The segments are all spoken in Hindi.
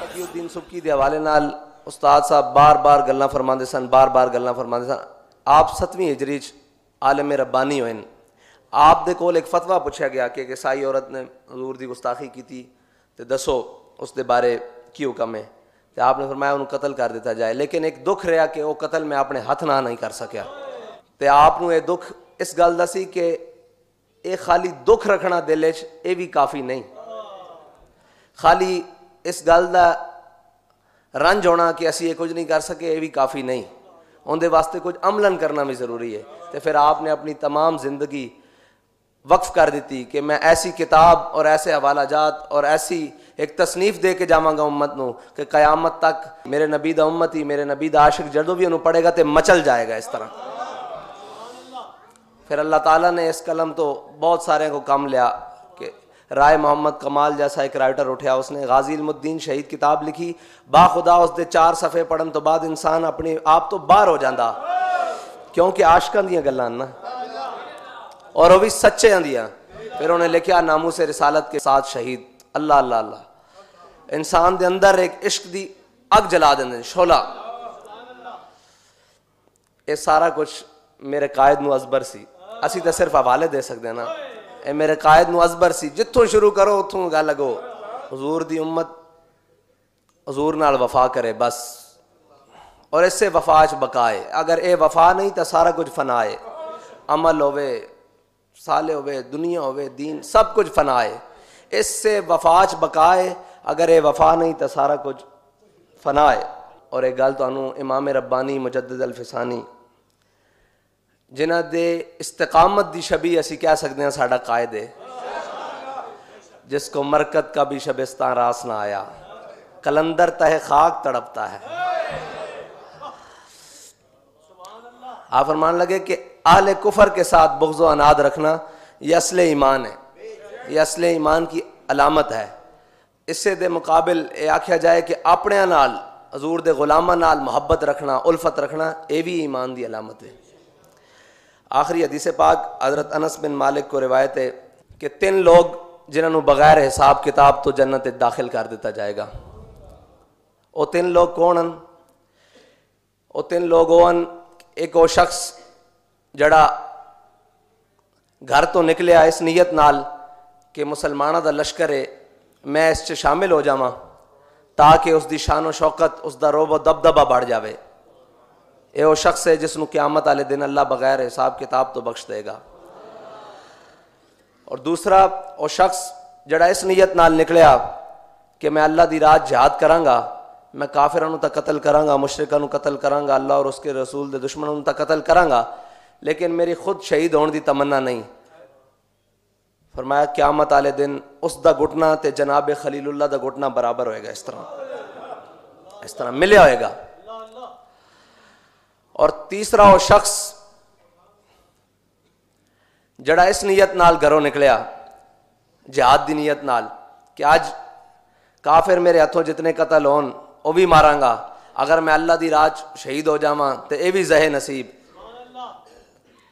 पतिउद्दीन सुबकी हवाले न उसताद साहब बार बार गल् फरमाते सन, बार बार गल् फरमाते सन। आप सत्तवी हिजरी च आलम रब्बानी होए आप दे कोल एक फतवा पूछा गया कि ईसाई औरत ने हजूर की गुस्ताखी की तो दसो उस बारे की हुक्म है? तो आपने फरमाया उन्होंने कतल कर दिया जाए, लेकिन एक दुख रहा कि वह कतल मैं अपने हथ ना नहीं कर सकया तो आप दुख इस गल का सी कि खाली दुख रखना दिल्च य भी काफ़ी नहीं। ਖਾਲੀ ਇਸ ਗੱਲ ਦਾ ਰੰਜ ਹੋਣਾ ਕਿ ਅਸੀਂ ਇਹ ਕੁਝ ਨਹੀਂ ਕਰ ਸਕੇ ਇਹ ਵੀ ਕਾਫੀ ਨਹੀਂ ਉਹਦੇ ਵਾਸਤੇ ਕੁਝ ਅਮਲਨ ਕਰਨਾ ਵੀ ਜ਼ਰੂਰੀ ਹੈ ਤੇ ਫਿਰ ਆਪਨੇ ਆਪਣੀ तमाम ਜ਼ਿੰਦਗੀ वक्फ कर दी कि मैं ऐसी किताब और ऐसे हवाला जात और ऐसी एक तसनीफ दे के जावगा उम्मत न कि क़यामत तक मेरे नबी दा उम्मत ही मेरे नबी दा आशिक जदों भी उन्होंने पढ़ेगा तो मचल जाएगा इस तरह फिर अल्लाह ताला ने इस कलम तो बहुत सारे को कम लिया कि राय मोहम्मद कमाल जैसा एक राइटर उठा उसने गाजी इलमुद्दीन शहीद किताब लिखी, बाखुदा उसके चार सफ़े पढ़न तो बाद इंसान अपने आप तो बाहर हो जाता क्योंकि आशकों दी ना और वह भी सच्चे दियाँ। फिर उन्हें लिखा नामू से रिसालत के साथ शहीद। अल्लाह अल्लाह अल्लाह। इंसान के अंदर एक इश्क की अग जला देंगे शोला। ये सारा कुछ मेरे कायद न अजबर सी। असी तो सिर्फ़ हवाले दे सकते ना। ये मेरे कायद न अजबर सी जितों शुरू करो उतों गल लगो हजूर की उम्मत, हजूर नाल वफा करे, बस। और इससे वफा च बकाए अगर ये वफा नहीं तो सारा कुछ फनाए अमल होवे, साले होवे, दुनिया होवे, दीन, सब कुछ फनाए इससे वफाच बकाए अगर ये वफा नहीं तो सारा कुछ फनाए और एक गल तो इमाम रब्बानी मुजद अल जिन्हों के इस्तकामत की छवि असी कह सकते हैं साड़ा कायद। है जिसको मरकत का भी शबिस्तान रास ना आया। कलंदर तह खाक तड़पता है। आप फरमान लगे कि आल कुफर के साथ बुग्ज़ अनाद रखना यह असल ईमान है। यह असल ईमान की अलामत है। इससे दे मुकाबिल ये आख्या जाए कि अपने नाल, हजूर दे गुलामा नाल मुहब्बत रखना, उल्फत रखना यह भी ईमान की अलामत है। आखिरी हदीस पाक, हज़रत अनस बिन मालिक को रिवायत है कि तीन लोग जिन्होंने बगैर हिसाब किताब तो जन्नत दाखिल कर दिता जाएगा। वो तीन लोग कौन हैं? वो तीन लोग होन एक वो शख्स जड़ा घर तो निकलिया इस नीयत नाल कि मुसलमाना का लश्कर है, मैं इस शामिल हो जावा ताकि उसकी शानो शौकत उसका रोबो दबदबा बढ़ जाए ये वो शख्स है जिसनों क्यामत आले दिन अल्लाह बगैर हिसाब किताब तो बख्श देगा। और दूसरा, वो शख्स जड़ा इस नीयत नाल निकलिया कि मैं अल्लाह की रात जहाद करांगा, मैं काफिर तो कतल करांगा मुशरकों कतल करांगा, अल्लाह और उसके रसूल के दुश्मनों तो कतल करांगा, लेकिन मेरी खुद शहीद होने की तमन्ना नहीं। फरमाया, क्यामत आले दिन उसका घुटना तो जनाब खलीलुल्लाह का घुटना बराबर होएगा, इस तरह। इस तरह मिले होएगा। और तीसरा वो शख्स जड़ा इस नीयत नाल घरों निकलिया, जिहाद की नीयत नाल, कि अज काफिर मेरे हथों जितने कतल होन वह भी मारांगा। अगर मैं अल्लाह की राज शहीद हो जावा तो यह भी जहे नसीब।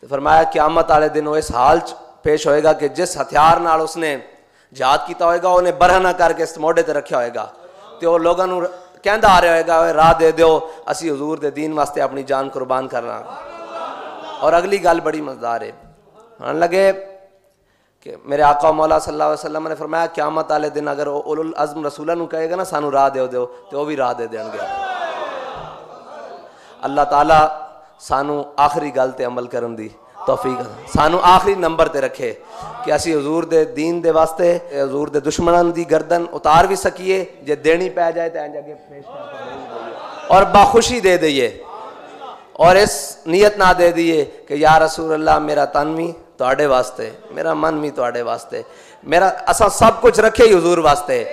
तो फरमाया, क्यामत आए दिन वो इस हाल च पेश होएगा कि जिस हथियार नाल उसने जहाद किया होएगा, उन्हें बरहना करके इस मोढ़े ते रखा होएगा। तो वह लोगों कहता आ रहा होगा राह दे दो असी हजूर के दीन वास्ते अपनी जान कुर्बान करना और अगली गल बड़ी मज़ेदार है आन लगे कि मेरे आका मौला सल्लल्लाहु अलैहि वसल्लम ने फरमाया क्यामत आले दिन अगर उल अज़म रसूलों को कहेगा ना सानू राह दो दो तो वह भी राह दे देंगे अल्लाह ताला सानू आखिरी गल ते अमल करन दी तौफीक सानू आखिरी नंबर ते रखे कि असी हजूर दे दीन दे वास्ते हजूर दे दुश्मनों दी गर्दन उतार भी सकीए जे देनी पै जाए तो इंज अगे पेश और बाखुशी दे दईए और इस नीयत ना दे दिए कि या रसूल अल्लाह मेरा तन भी ਤੁਹਾਡੇ ਵਾਸਤੇ ਮੇਰਾ ਮਨ ਵੀ ਤੁਹਾਡੇ ਵਾਸਤੇ ਮੇਰਾ ਅਸਾਂ ਸਭ ਕੁਝ ਰੱਖੇ ਹੀ ਹਜ਼ੂਰ ਵਾਸਤੇ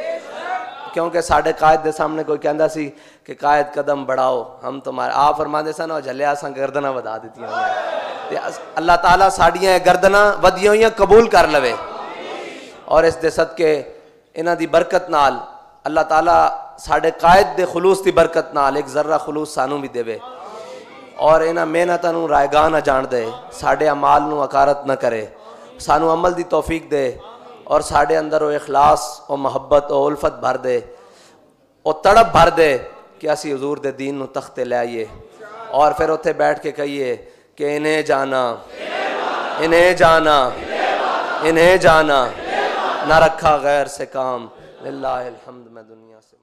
ਕਿਉਂਕਿ ਸਾਡੇ ਕਾਇਦ ਦੇ ਸਾਹਮਣੇ ਕੋਈ ਕਹਿੰਦਾ ਸੀ ਕਿ ਕਾਇਦ ਕਦਮ बढ़ाओ हम तुम्हारे ਆ ਫਰਮਾਉਂਦੇ ਸਨ ਉਹ ਝੱਲਿਆ ਅਸਾਂ ਗਰਦਨਾਂ ਵਧਾ ਦਿੱਤੀਆਂ ਹੋਈਆਂ अल्लाह तला साड़िया गर्दन वी हुई कबूल कर लवे। और इस दद के इन्हों की बरकत न अल्लाह तला साढ़े कायद के खलूस की बरकत न एक जर्रा खलूस सानू भी दे और इन्ह मेहनत रायगा ना जान दे साडे अमाल अकारत न करे। सानू अमल की तोफीक दे और साढ़े अंदर वो इखलास वो मुहब्बत वो उल्फत भर दे और तड़प भर दे कि असी हजूर दे दीन तख्ते ले आईए। और फिर उत्थे बैठ के कहीए कि इन्हें जाना। इन्हें जाना। इन्हें जाना। न रखा गैर से काम। लाहमद मैं दुनिया से